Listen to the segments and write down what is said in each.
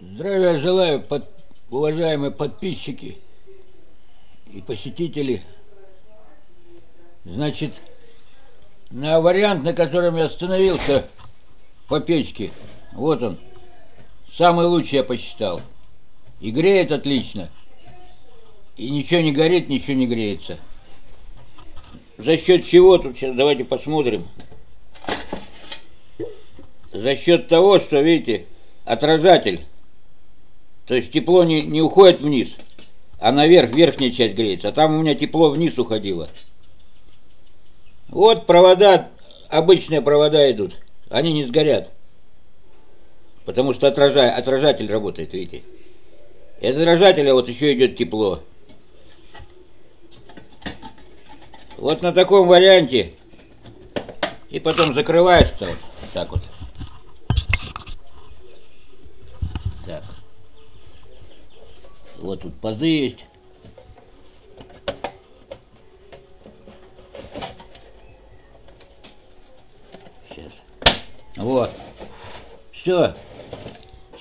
Здравия желаю, под, уважаемые подписчики и посетители. Значит, на вариант, на котором я остановился по печке, вот он, самый лучший я посчитал. И греет отлично. И ничего не горит, ничего не греется. За счет чего тут сейчас давайте посмотрим. За счет того, что, видите, отражатель то есть тепло не, не уходит вниз, а наверх, верхняя часть греется. А там у меня тепло вниз уходило. Вот провода, обычные провода идут. Они не сгорят. Потому что отражай, отражатель работает, видите. И от отражателя вот еще идет тепло. Вот на таком варианте. И потом закрываешь так, так вот. Так. Вот тут пазы есть. Сейчас. Вот. Все.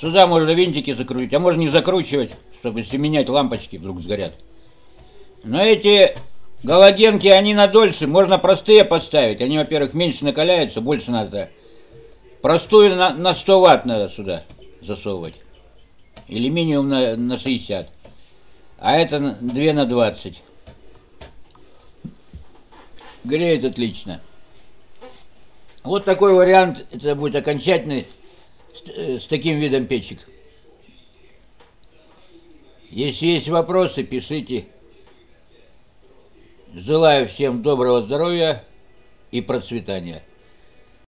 Сюда можно винтики закрутить, а можно не закручивать, чтобы если лампочки вдруг сгорят. Но эти галогенки, они на дольше, можно простые поставить. Они, во-первых, меньше накаляются, больше надо. Простую на, на 100 ватт надо сюда засовывать или минимум на, на 60. А это 2 на 20. Греет отлично. Вот такой вариант, это будет окончательный с, э, с таким видом печек. Если есть вопросы, пишите. Желаю всем доброго здоровья и процветания.